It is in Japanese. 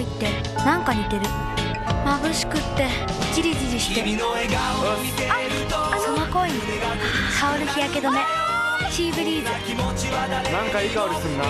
恋ってなんか似てる。眩しくってジリジリして。あその恋に香る日焼け止め。シーブリーズ。なんかいい香りすんな。